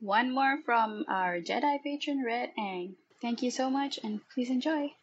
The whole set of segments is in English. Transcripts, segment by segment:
One more from our Jedi patron, Red Ang. Thank you so much and please enjoy.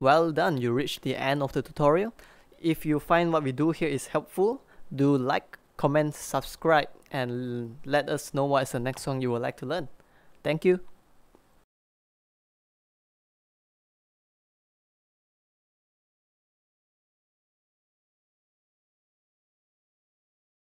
Well done, you reached the end of the tutorial. If you find what we do here is helpful, do like, comment, subscribe and let us know what is the next song you would like to learn. Thank you.